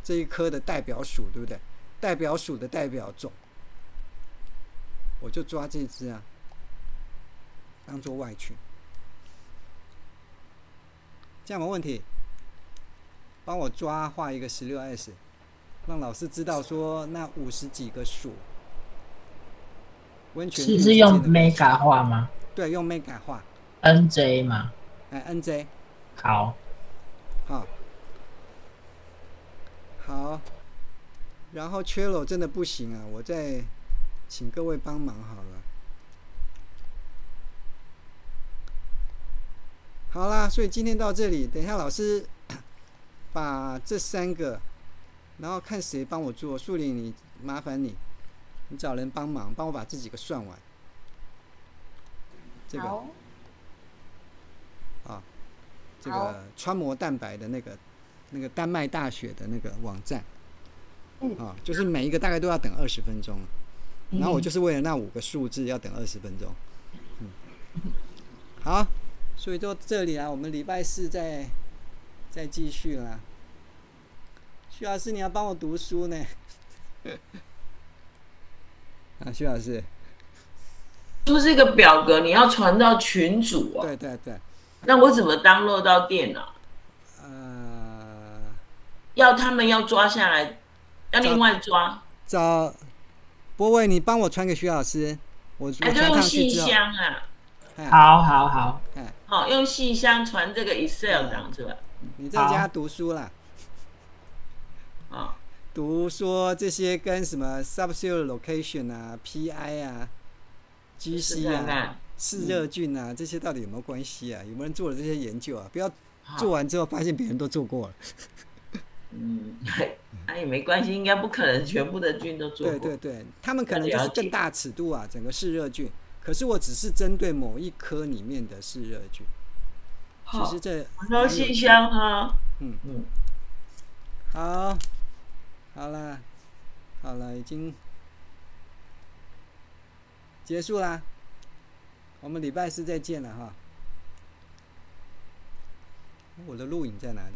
Speaker 1: 这一科的代表属，对不对？代表属的代表种我就抓这只啊，当做外群，这样没问题。帮我抓画一个十六 S，让老师知道说那五十几个属温泉
Speaker 6: 是是用 mega 画吗
Speaker 1: 对用 mega 画，
Speaker 6: ？NJ 吗？
Speaker 1: 哎 NJ
Speaker 6: 好，
Speaker 1: 好，好，然后 e l o 真的不行啊，我再请各位帮忙好了。好啦，所以今天到这里，等一下老师把这三个，然后看谁帮我做。树林，你麻烦你，你找人帮忙，帮我把这几个算完。这个这个穿膜蛋白的那个那个丹麦大学的那个网站，
Speaker 4: 嗯。
Speaker 1: 啊，就是每一个大概都要等二十分钟，然后我
Speaker 4: 嗯
Speaker 1: 就是为了那五个数字要等二十分钟，嗯，好，所以到这里啊，我们礼拜四再再继续啦。徐老师，你要帮我读书呢？*laughs* 啊，徐老师，
Speaker 2: 就是一个表格，你要传到群组哦。
Speaker 1: 对对对，
Speaker 2: 那我怎么 download 到电脑？
Speaker 1: 呃，
Speaker 2: 要他们要抓下来，要另外抓，
Speaker 1: 找波伟，你帮我传给徐老师，我我
Speaker 2: 哎，就
Speaker 1: 传
Speaker 2: 用信
Speaker 1: 上去之后，
Speaker 2: 箱啊，
Speaker 1: 哎。
Speaker 6: 好好好，
Speaker 1: 哎，
Speaker 2: 好、用信箱传这个 Excel 档出来
Speaker 1: 你在家读书啦，
Speaker 2: 啊、
Speaker 1: 读说这些跟什么 subsoil location 啊、PI 啊、GC 啊、
Speaker 2: 看看。
Speaker 1: 嗜热菌啊，这些到底有没有关系啊？有没有人做了这些研究啊？不要做完之后发现别人都做过了。
Speaker 2: 嗯，那也没关系，应该不可能全部的菌都做过。
Speaker 1: 对对对，他们可能就是更大尺度啊，整个嗜热菌。可是我只是针对某一颗里面的嗜热菌。其
Speaker 2: 好
Speaker 1: 实，这
Speaker 2: 然后
Speaker 1: 蛮有
Speaker 2: 信箱哈，
Speaker 1: 嗯
Speaker 2: 嗯，
Speaker 1: 好，好了，好了，已经结束啦。我们礼拜四再见了哈。我的录影在哪里？